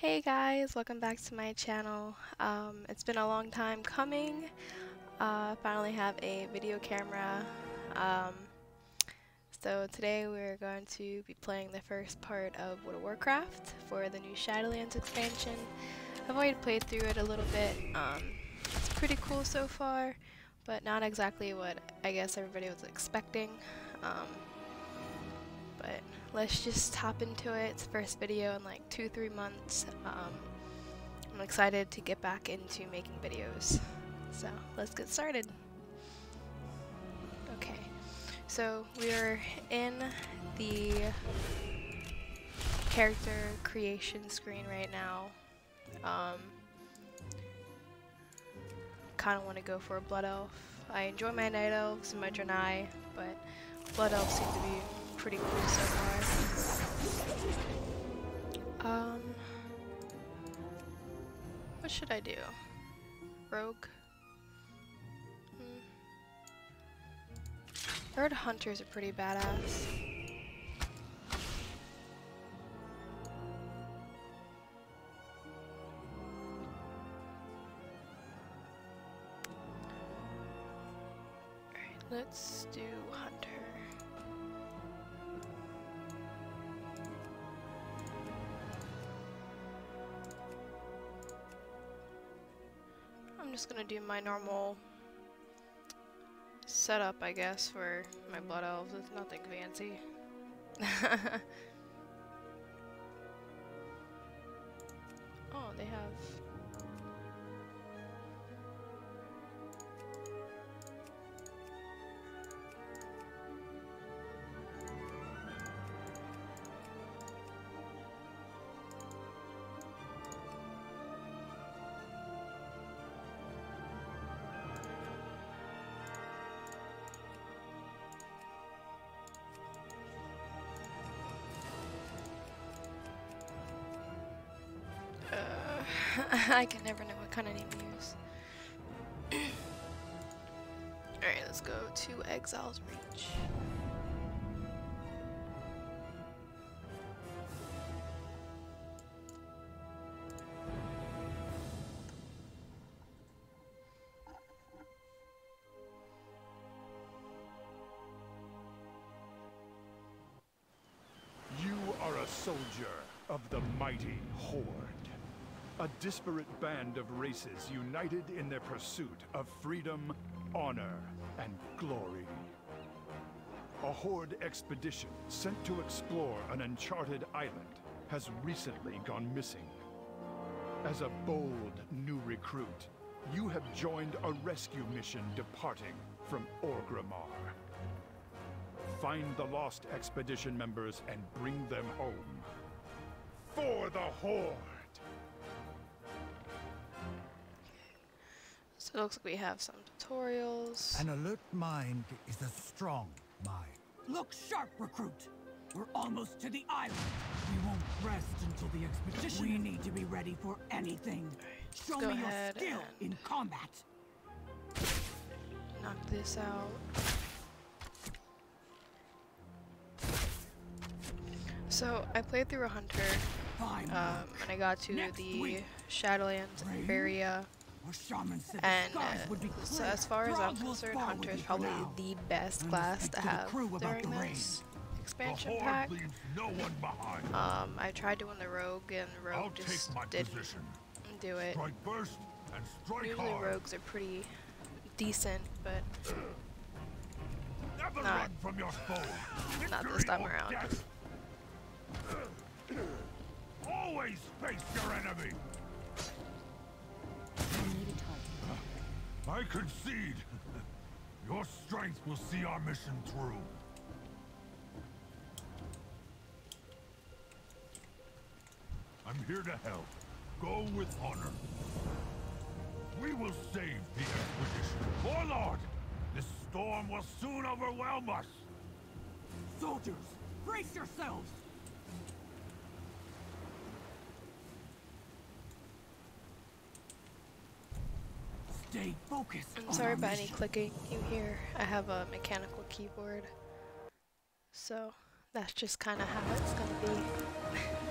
Hey guys, welcome back to my channel. Um, it's been a long time coming. Uh, finally have a video camera. Um, so today we're going to be playing the first part of World of Warcraft for the new Shadowlands expansion. I've already played through it a little bit. Um, it's pretty cool so far, but not exactly what I guess everybody was expecting. But let's just hop into it. It's the first video in like two, three months. Um, I'm excited to get back into making videos. So let's get started. Okay, so we're in the character creation screen right now. Um, kind of want to go for a blood elf. I enjoy my night elves and my Draenei, but blood elves seem to be pretty cool so far. Um, what should I do? Rogue? Hmm. I heard hunters are pretty badass. Let's do hunter. I'm just gonna do my normal setup, I guess, for my blood elves. It's nothing fancy. I can never know what kind of name to use. Alright, let's go to Exile's Reach. You are a soldier of the mighty Horde. A disparate band of races united in their pursuit of freedom, honor, and glory. A Horde expedition sent to explore an uncharted island has recently gone missing. As a bold new recruit, you have joined a rescue mission departing from Orgrimmar. Find the lost expedition members and bring them home. For the Horde! So it looks like we have some tutorials. An alert mind is a strong mind. Look sharp, recruit! We're almost to the island. We won't rest until the expedition. We need to be ready for anything. Show go me your skill in combat. knock this out. So I played through a hunter, Fine um, and I got to Next the week. Shadowlands Rain? area, Our shaman said and uh, so as far as I'm concerned, hunter is probably the best class to have during this expansion pack. leaves no one behind. Um, I tried doing the rogue, and rogue just didn't do it. Strike first and strike Usually rogues are pretty decent, but not- run from your foe. not this time around. Always face your enemy. I concede. Your strength will see our mission through. I'm here to help. Go with honor. We will save the expedition. Warlord! This storm will soon overwhelm us! Soldiers, brace yourselves! Stay focused. I'm sorry about any clicking you hear. I have a mechanical keyboard. So that's just kind of how it's gonna be.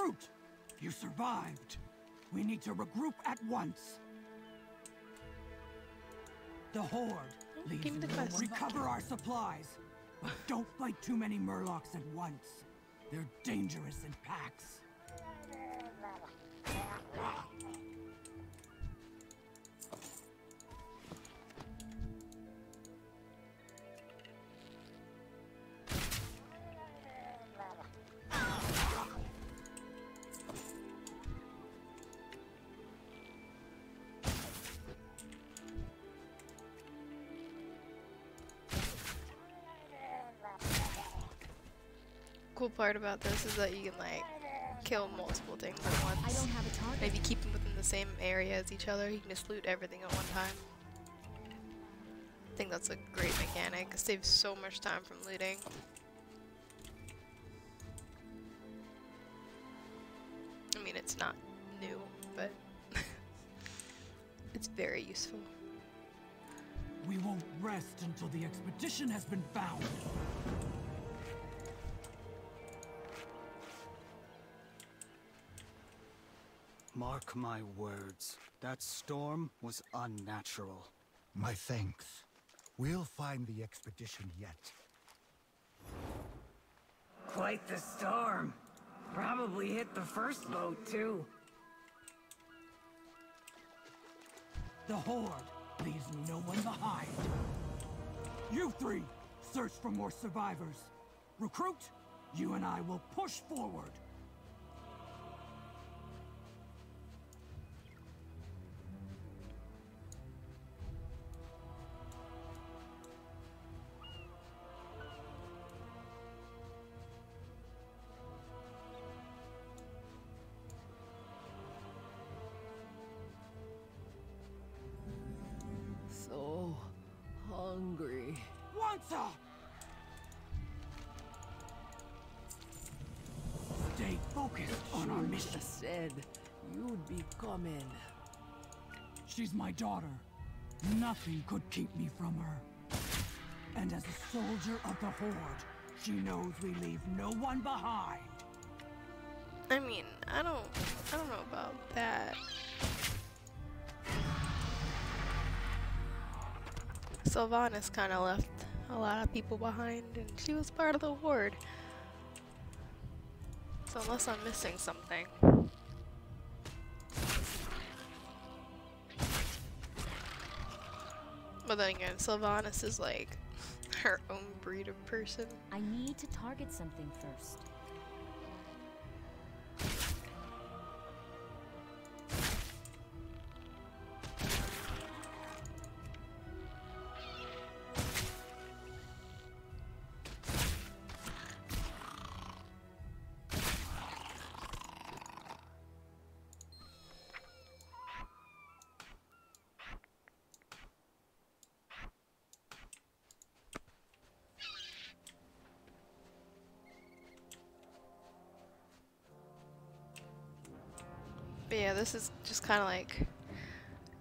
Recruit! You survived. We need to regroup at once. The Horde leaves give the. Recover our supplies. But don't fight too many Murlocs at once. They're dangerous in packs. Cool part about this is that you can like kill multiple things at once. I don't have a target. Maybe keep them within the same area as each other. You can just loot everything at one time. I think that's a great mechanic. It saves so much time from looting. I mean, it's not new, but it's very useful. We won't rest until the expedition has been found. Mark my words. That storm was unnatural. My thanks. We'll find the expedition yet. Quite the storm. Probably hit the first boat, too. The Horde leaves no one behind. You three, search for more survivors. Recruit, you and I will push forward. On our mission. Said you'd be coming. She's my daughter. Nothing could keep me from her. And as a soldier of the Horde, she knows we leave no one behind. I mean, I don't, I don't know about that. Sylvanas kind of left a lot of people behind, and she was part of the horde. So unless I'm missing something. But then again, Sylvanas is like her own breed of person. I need to target something first. Yeah, this is just kind of like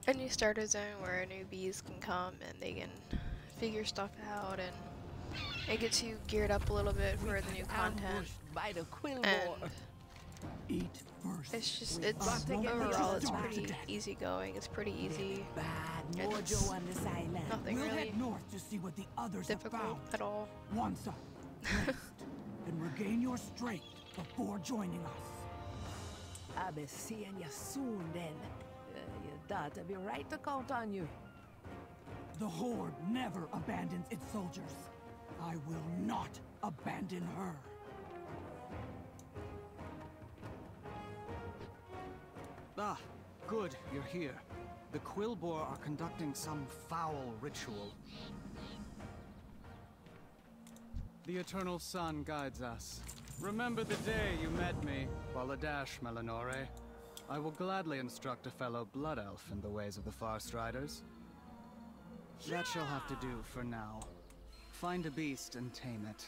a new starter zone where newbies can come and they can figure stuff out and it gets you geared up a little bit for the new content. By the Quillboar. And Eat first. it's just, it's got to get overall, it's pretty easygoing. It's pretty easy. It's mojo on this island. Nothing we'll really head north to see what the others have difficult at all. And regain your strength before joining us. I'll be seeing you soon then. Uh, your daughter be right to count on you. The Horde never abandons its soldiers. I will not abandon her. Ah, good, you're here. The Quillboar are conducting some foul ritual. The Eternal Sun guides us. Remember the day you met me, Baladash Melanore. I will gladly instruct a fellow Blood Elf in the ways of the Farstriders. That shall have to do for now. Find a beast and tame it.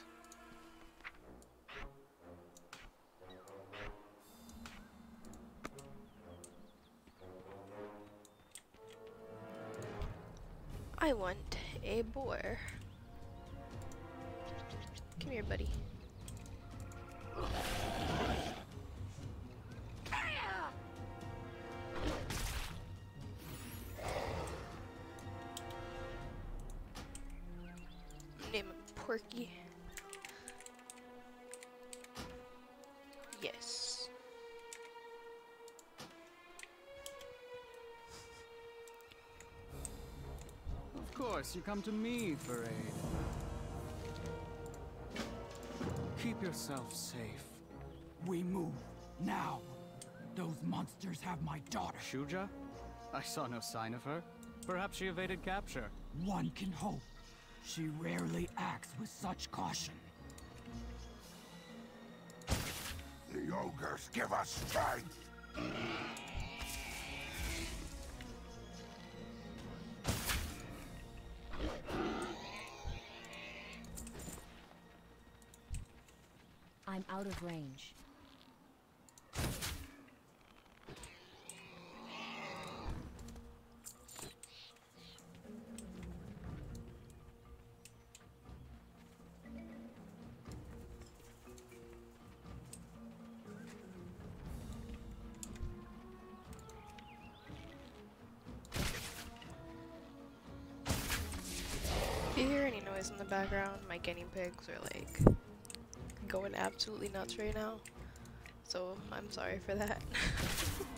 I want a boar. Come here, buddy. Of you come to me for aid. Keep yourself safe. We move. Now. Those monsters have my daughter. Shuja? I saw no sign of her. Perhaps she evaded capture. One can hope. She rarely acts with such caution. The ogres give us strength. Out of range. If you hear any noise in the background, my guinea pigs are like going absolutely nuts right now. So I'm sorry for that.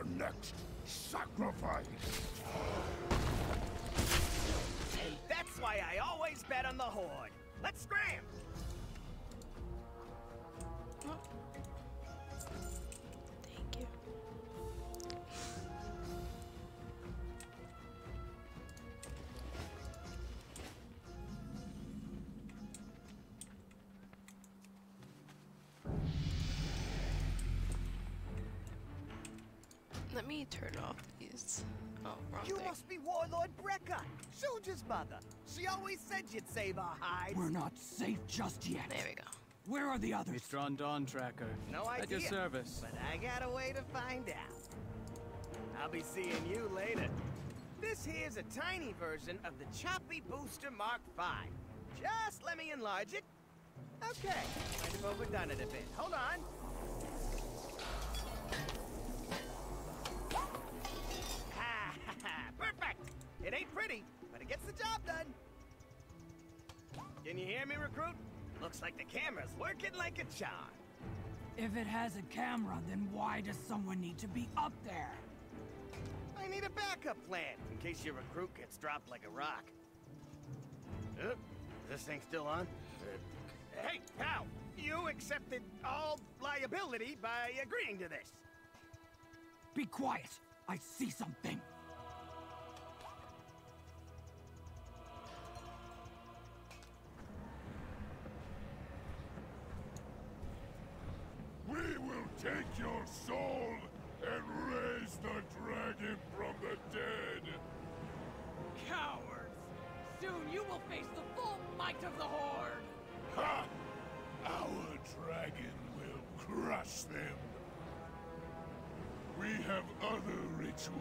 our next sacrifice! And that's why I always bet on the Horde. Let's scram! Me turn off these. Oh, wrong You thing. must be Warlord Breka, Shuja's mother. She always said you'd save our hide. We're not safe just yet. There we go. Where are the others? Mithdran Dawntracker. No idea. At your service. But I got a way to find out. I'll be seeing you later. This here's a tiny version of the Choppy Booster Mark V. Just let me enlarge it. Okay, might have overdone it a bit. Hold on. It ain't pretty, but it gets the job done. Can you hear me, recruit? Looks like the camera's working like a charm. If it has a camera, then why does someone need to be up there? I need a backup plan in case your recruit gets dropped like a rock. Uh, this thing still on? Uh, hey, pal! You accepted all liability by agreeing to this. Be quiet. I see something.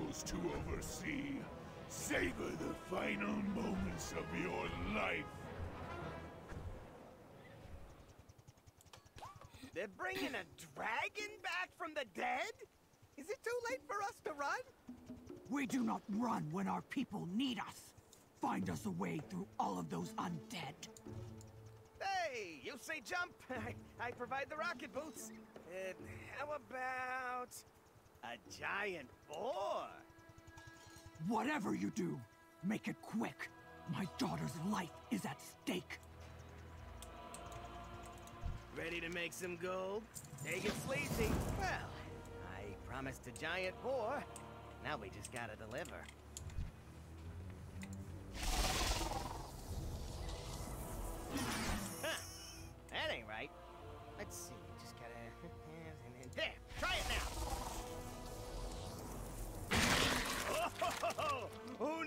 Rituals to oversee. Savor the final moments of your life. They're bringing a dragon back from the dead? Is it too late for us to run? We do not run when our people need us. Find us a way through all of those undead. Hey, you say jump, I, I provide the rocket boots. Uh, how about a giant boar? Whatever you do, make it quick. My daughter's life is at stake. Ready to make some gold? Take it sleazy. Well, I promised a giant boar. Now we just gotta deliver. Huh. That ain't right. Let's see. Just gotta. There. Try it now.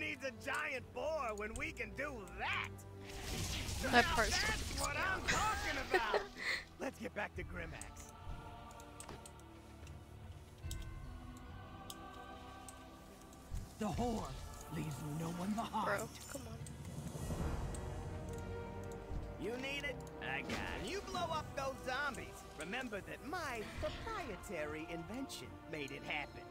Needs a giant boar when we can do that? That part's That's what I'm talking about. Let's get back to Grimaxe. The Horde leaves no one behind. Bro, come on. You need it? I got it. You blow up those zombies. Remember that my proprietary invention made it happen.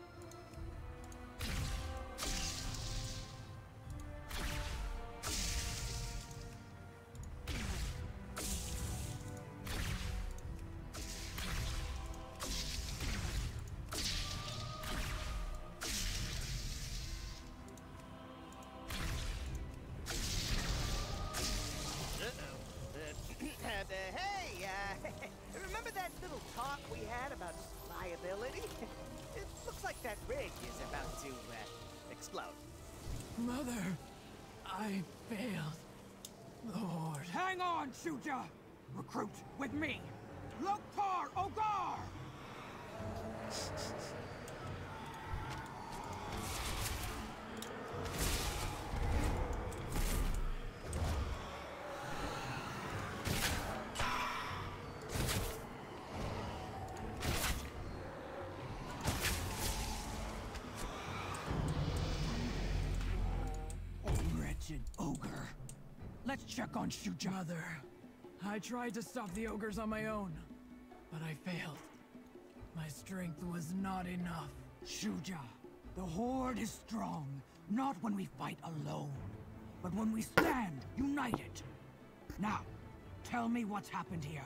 Shuja! Recruit with me! Loktar Ogar! Oh, wretched ogre. Let's check on Shuja. Mother, I tried to stop the ogres on my own, but I failed. My strength was not enough. Shuja, the Horde is strong, not when we fight alone, but when we stand united. Now, tell me what's happened here.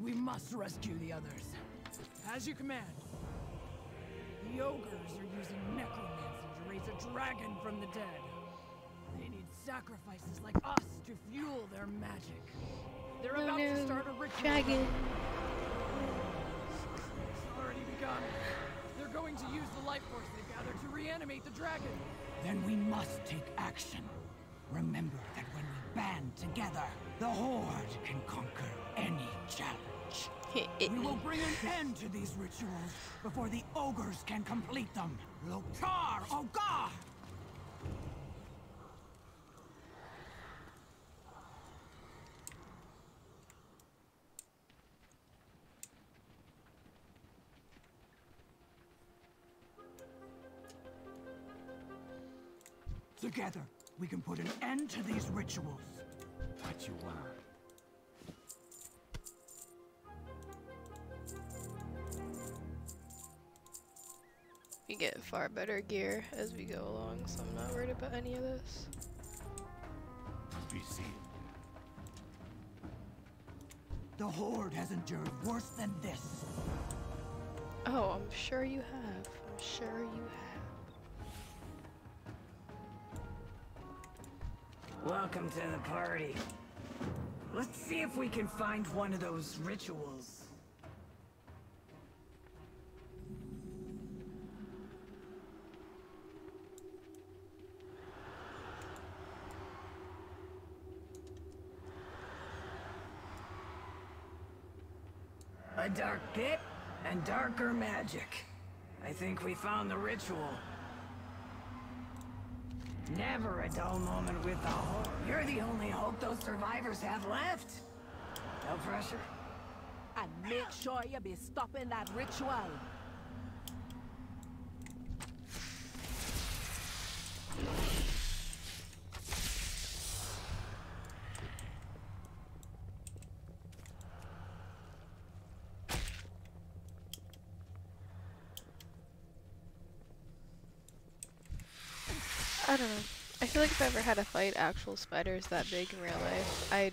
We must rescue the others. As you command. The ogres are using necromancy a dragon from the dead. They need sacrifices like us to fuel their magic. They're No, about no, to start a ritual. dragon. It's already begun. They're going to use the life force they've gathered to reanimate the dragon. Then we must take action. Remember that when we band together, the Horde can conquer any challenge. We will bring an end to these rituals before the ogres can complete them. Loktar Ogar! Together, we can put an end to these rituals. What you want? Get far better gear as we go along, so I'm not worried about any of this. Be seen. The Horde has endured worse than this. Oh, I'm sure you have. I'm sure you have. Welcome to the party. Let's see if we can find one of those rituals. And darker magic. I think we found the ritual. Never a dull moment with the Horde. You're the only hope those survivors have left. No pressure. And make sure you be stopping that ritual. Don't know. I feel like if I ever had to fight actual spiders that big in real life, I'd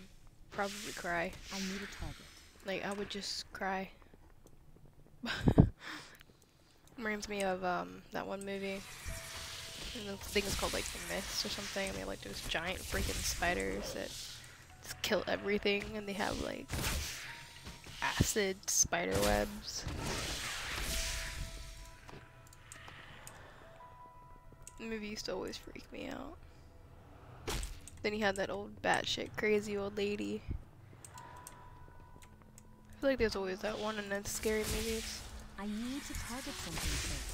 probably cry. I need a target. Like, I would just cry. Reminds me of um that one movie. And the thing is called like The Mist or something. And they have, like those giant freaking spiders that just kill everything, and they have like acid spider webs. Movie used to always freak me out. Then you had that old batshit crazy old lady. I feel like there's always that one in the scary movies. I need to target something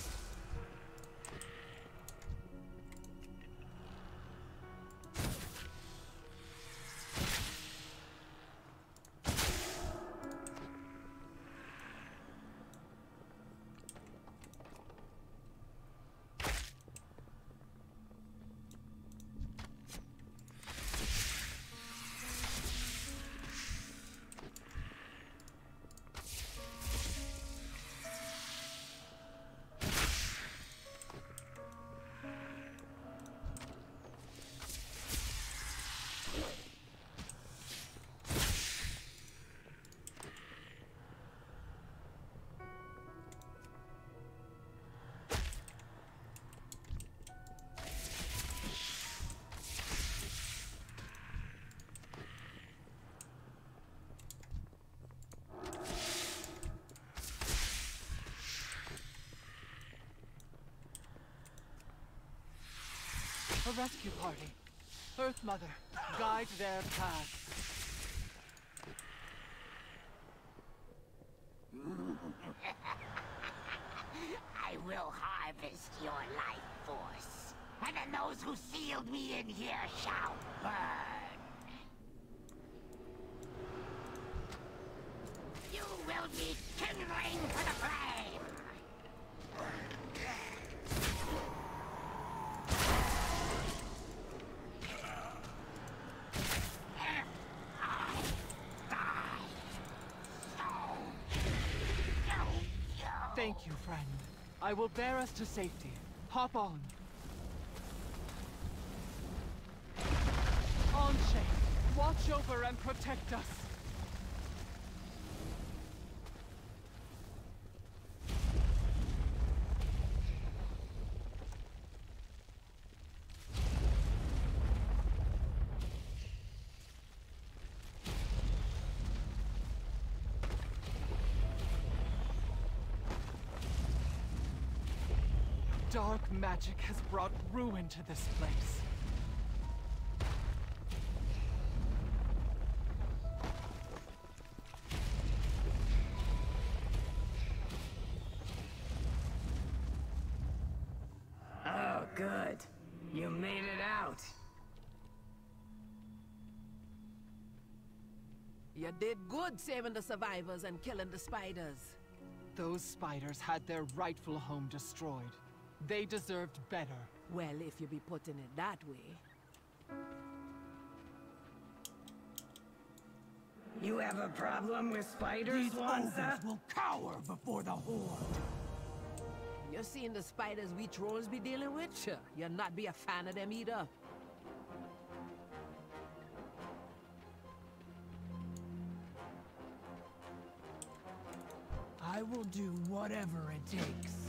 A rescue party. Earth Mother, guide their path. I will harvest your life force. And then those who sealed me in here shall burn. You will be kindling for the flame! Thank you, friend. I will bear us to safety. Hop on. On, An'she, watch over and protect us. Magic has brought ruin to this place. Oh, good. You made it out. You did good saving the survivors and killing the spiders. Those spiders had their rightful home destroyed. They deserved better. Well, if you be putting it that way. You have a problem with spiders, These Wanza? will cower before the Horde. You're seeing the spiders we trolls be dealing with? Sure, you'll not be a fan of them either. I will do whatever it takes.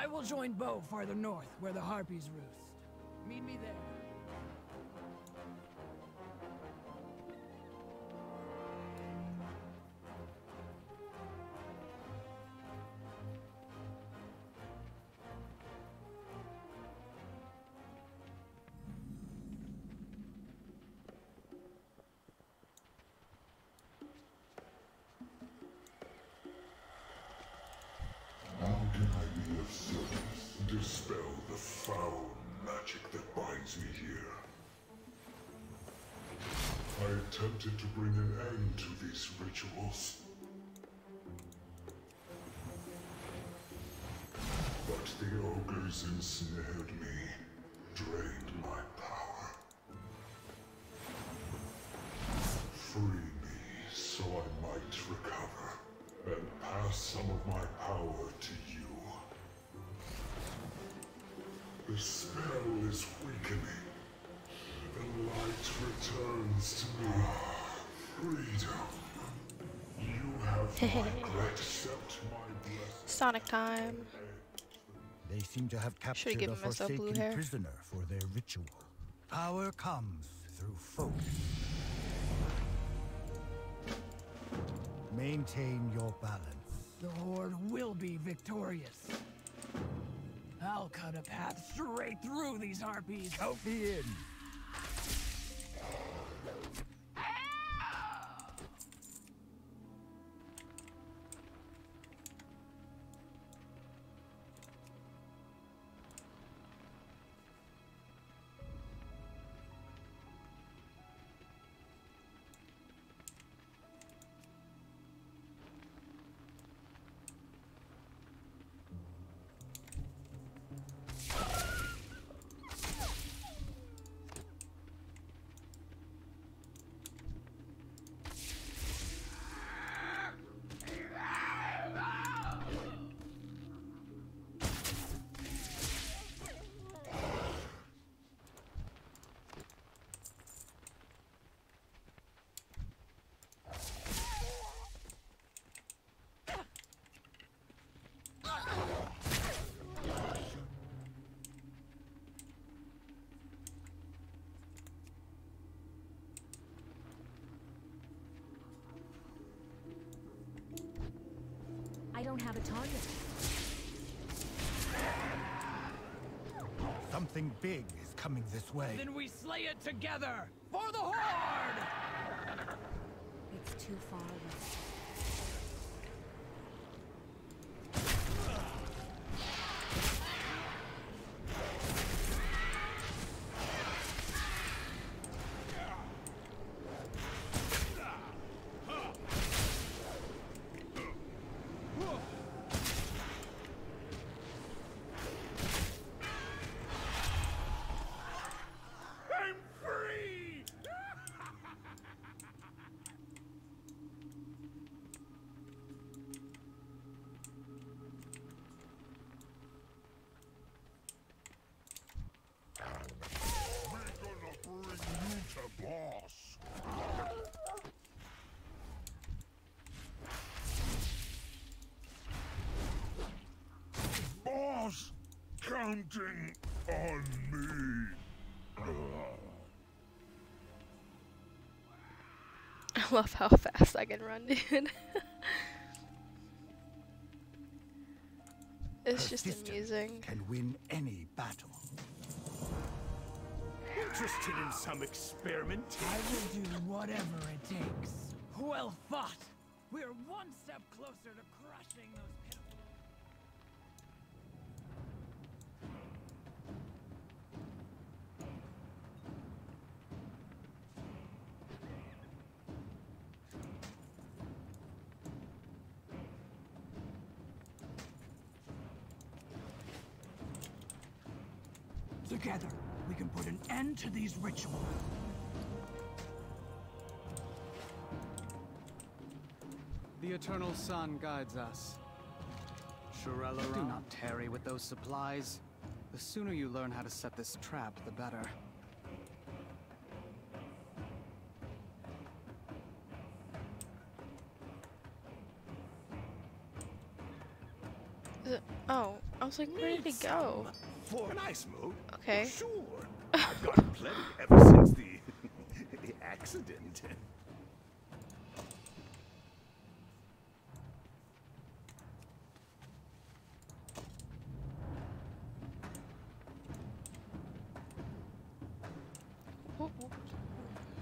I will join Bo farther north, where the Harpies roost. Meet me there. Ensnared me, drained my power. Free me so I might recover and pass some of my power to you. The spell is weakening. The light returns to me. Freedom. You have my accept my blessing. Sonic time. They seem to have captured given a forsaken prisoner for their ritual. Power comes through focus. Maintain your balance. The Horde will be victorious. I'll cut a path straight through these Harpies. Count me in. Don't have a target. Something big is coming this way. Then we slay it together! For the Horde! It's too far away. I'm free! We're gonna bring you to boss. Boss, counting on me. I love how fast I can run, dude. it's just Persistence amusing. Can win any battle. Interested in some experiment? I will do whatever it takes. Well fought! We're one step closer to crushing those to these rituals. The Eternal Sun guides us. Shurella, do not tarry with those supplies. The sooner you learn how to set this trap, the better. Is Oh, I was like, where did he go? For an ice move? Okay. Sure. I've got plenty ever since the, the accident.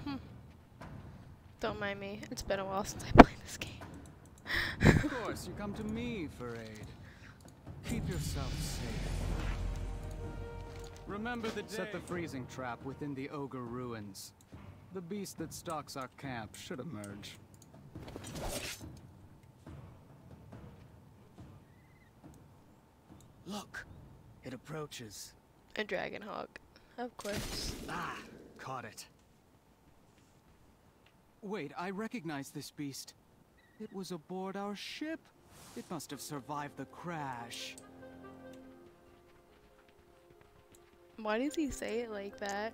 Hmm. Don't mind me. It's been a while since I played this game. of course, you come to me for aid. Keep yourself safe. Remember the Set the freezing trap within the Ogre ruins. The beast that stalks our camp should emerge. Look, it approaches. A dragon hawk, of course. Ah, caught it. Wait, I recognize this beast. It was aboard our ship. It must have survived the crash. Why does he say it like that?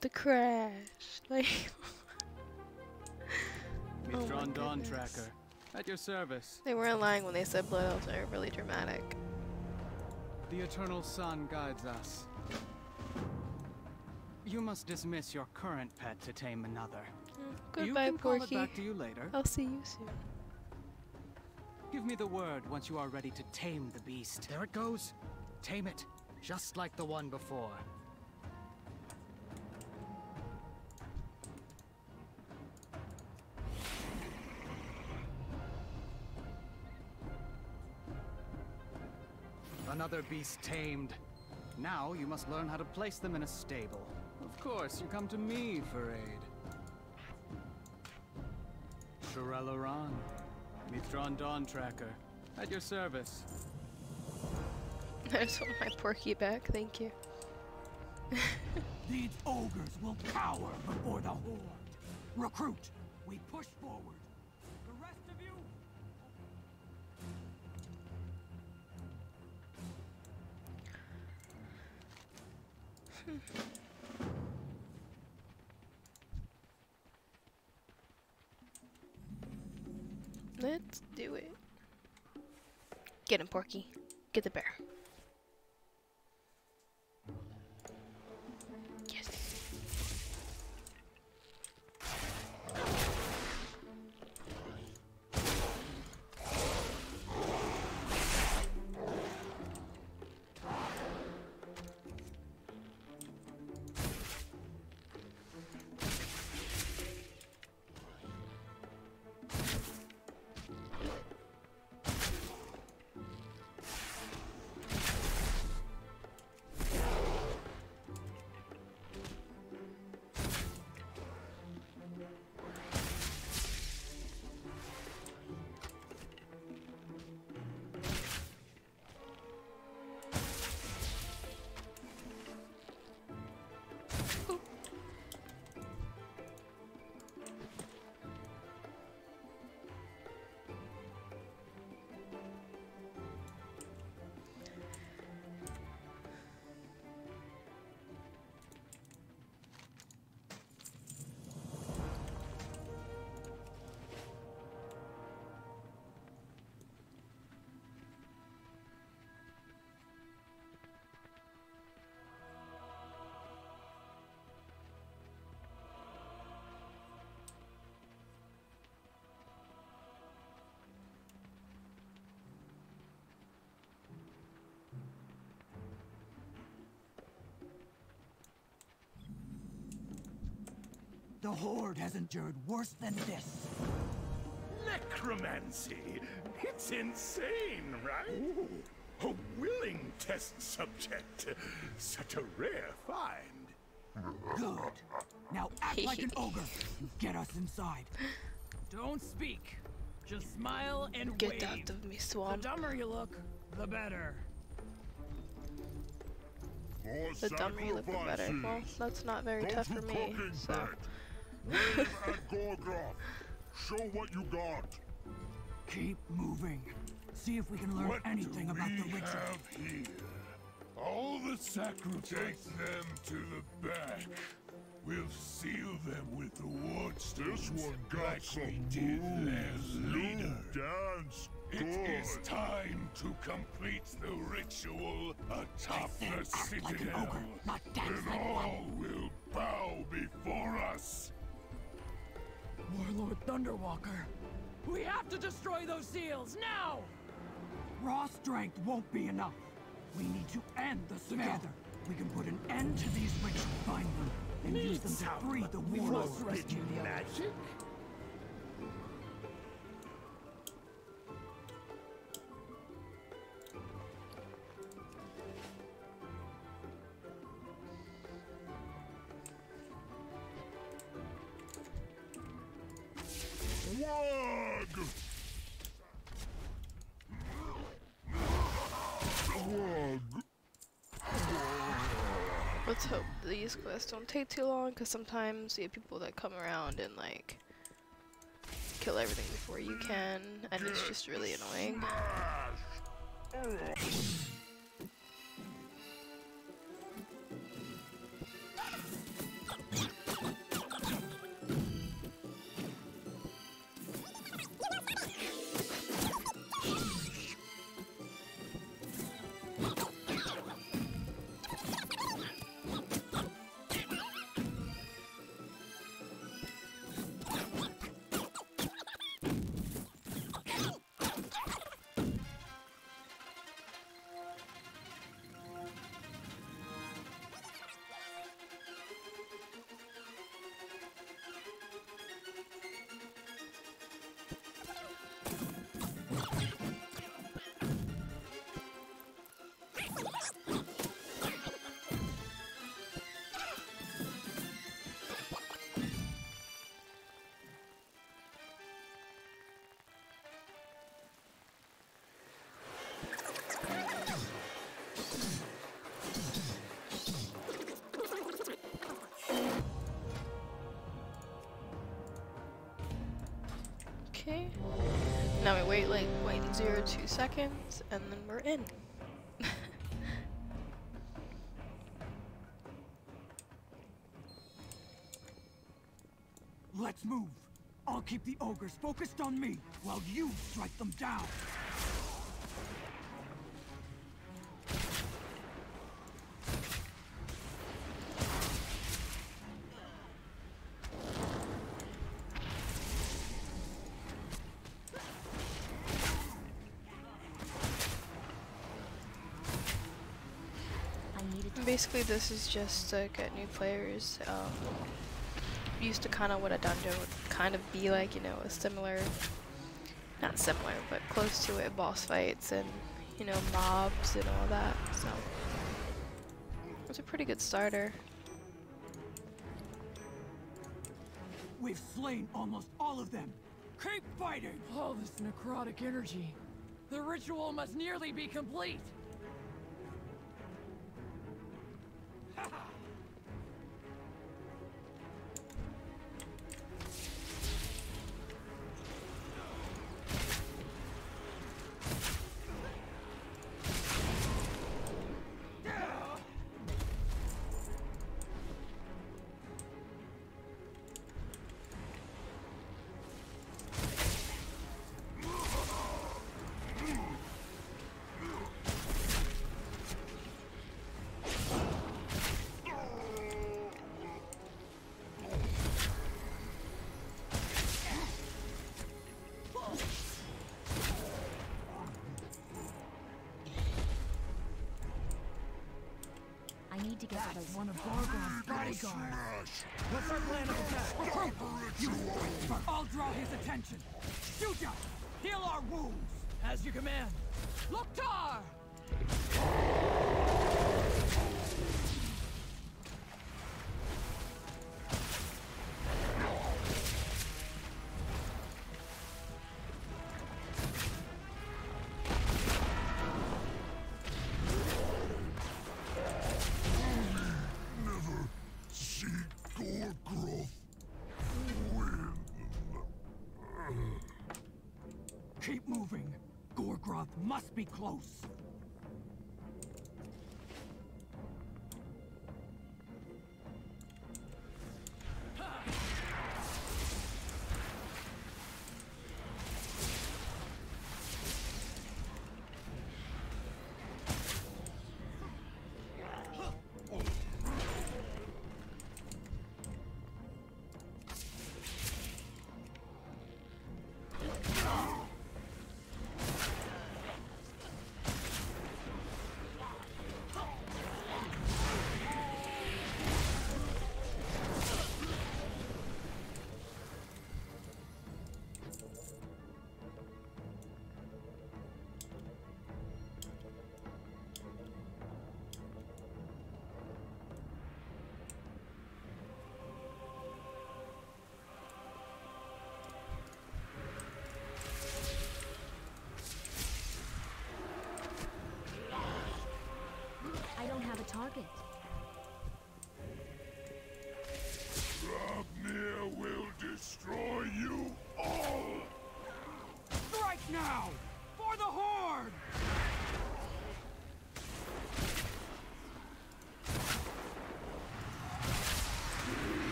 The crash. Like. Oh my Mithdran Dawn. Tracker, at your service. They weren't lying when they said blood elves are really dramatic. The Eternal Sun guides us. You must dismiss your current pet to tame another. Mm, you Goodbye, can call Porky. it back to you later. I'll see you soon. Give me the word once you are ready to tame the beast. There it goes. Tame it, just like the one before. Another beast tamed. Now you must learn how to place them in a stable. Of course, you come to me for aid. Shurella Ron, Mithdran Dawntracker, at your service. I just want my Porky back, thank you. These ogres will cower before the Horde. Recruit, we push forward. The rest of you, hmm. Let's do it. Get him, Porky. Get the bear. The Horde has endured worse than this. Necromancy! It's insane, right? A willing test subject. Such a rare find. Good. Now act like an ogre and get us inside. Don't speak. Just smile and Get wave. out of me, swamp. The dumber you look, the better. The dumber you look, the better. Well, that's not very tough for me, so. Wave at Gorgroth. Show what you got. Keep moving. See if we can learn What anything do about we the ritual. have here? All the sacrifices. Take them to the back. We'll seal them with the ward This one got like some we did moves. their leader. You dance It good. is time to complete the ritual atop said the act like an citadel. ogre, not dance and like all will bow before us. Warlord Thunderwalker. We have to destroy those seals now! Raw strength won't be enough. We need to end this together. We can put an end to these rituals, find them, and use them to free the We warlord. must rescue the others. Magic? These quests don't take too long, because sometimes you have people that come around and like kill everything before you can, and it's just really annoying. Okay. Now we wait like 0.02 seconds, and then we're in. Let's move. I'll keep the ogres focused on me while you strike them down. Basically, this is just to get new players um, used to kind of what a dungeon would kind of be like, you know, a similar, not similar, but close to it, boss fights and, you know, mobs and all that, so it's a pretty good starter. We've slain almost all of them. Keep fighting! All this necrotic energy. The ritual must nearly be complete. Those. One of Gorgroth's bodyguards. What's our plan of attack? You I'll draw his attention. Shoot him! Heal our wounds! As you command. Loktar! Be close.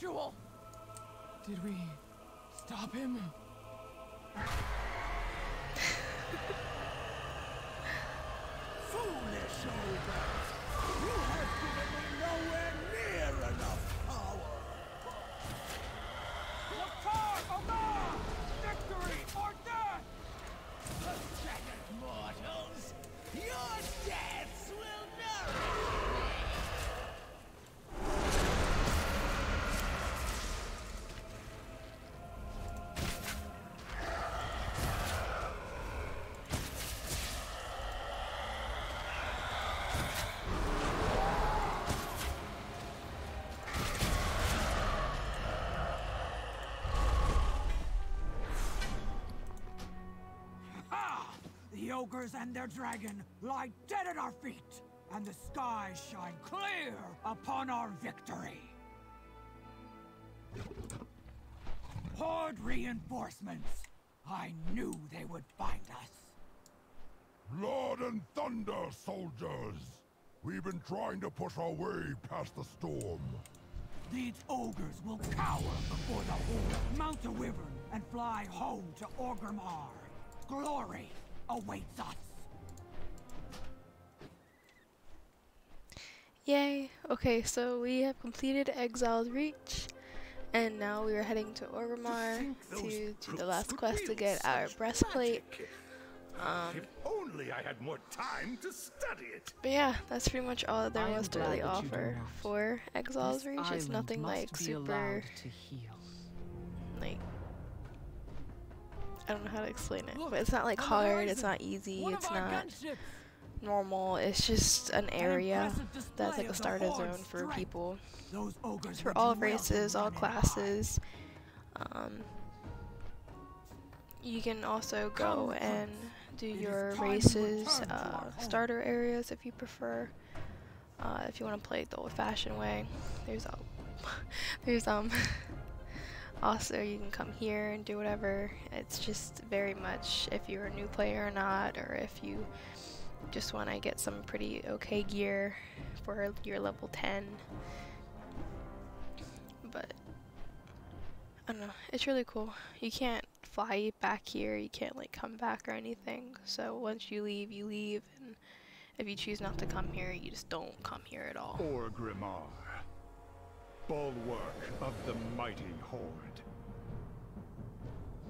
Ritual. Did we stop him? The ogres and their dragon lie dead at our feet, and the skies shine clear upon our victory. Horde reinforcements. I knew they would find us. Blood and thunder, soldiers! We've been trying to push our way past the storm. These ogres will cower before the Horde. Mount a wyvern and fly home to Orgrimmar. Glory awaits us. Yay! Okay, so we have completed Exile's Reach, and now we are heading to Orgrimmar to do the last quest to get our breastplate. Um, If only I had more time to study it. but yeah, that's pretty much all there I was to glad really that you do offer for Exile's This Reach. It's nothing like super, to heal. like, I don't know how to explain it, but it's not like hard, it's not easy, it's not normal, it's just an area that's like a starter zone for people. It's for all do well to races, all classes. Um, you can also go and do your races, return to our uh, starter areas if you prefer. Uh, if you want to play it the old-fashioned way, there's a, there's um. also, you can come here and do whatever. It's just very much if you're a new player or not, or if you just want to get some pretty okay gear for your level 10. But I don't know, it's really cool. You can't fly back here, you can't like come back or anything. So once you leave, you leave, and if you choose not to come here, you just don't come here at all. Or Orgrimmar, bulwark of the mighty Horde.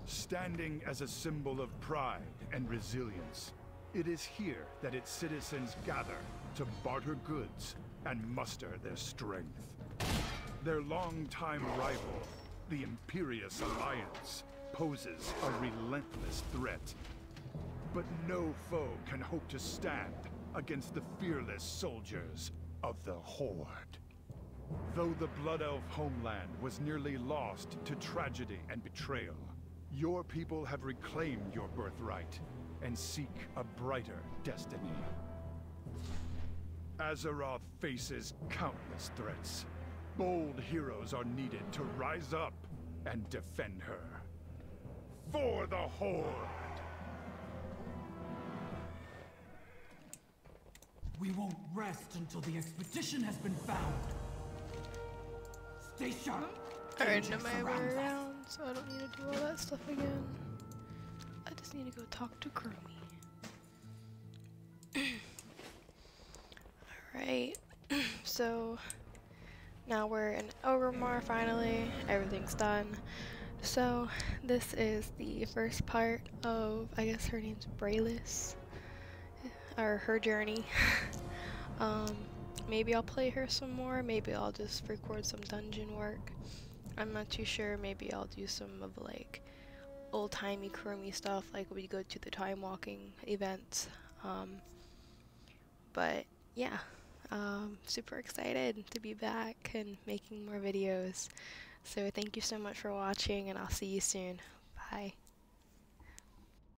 standing as a symbol of pride and resilience. It is here that its citizens gather to barter goods and muster their strength. Their longtime rival, the Imperious Alliance, poses a relentless threat. But no foe can hope to stand against the fearless soldiers of the Horde. Though the Blood Elf homeland was nearly lost to tragedy and betrayal, your people have reclaimed your birthright and seek a brighter destiny. Azeroth faces countless threats. Bold heroes are needed to rise up and defend her. For the Horde! We won't rest until the expedition has been found. Stay sharp. I already know my way around, so I don't need to do all that stuff again. I just need to go talk to Chromie. Alright, so now we're in Orgrimmar finally. Everything's done. So this is the first part of, I guess her name's Brayless, or her journey. um, maybe I'll play her some more. Maybe I'll just record some dungeon work. I'm not too sure. Maybe I'll do some of like old-timey Chromie stuff, like we go to the time walking events. Um, but yeah, um, super excited to be back and making more videos. So thank you so much for watching and I'll see you soon. Bye.